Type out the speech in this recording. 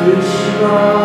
Krishna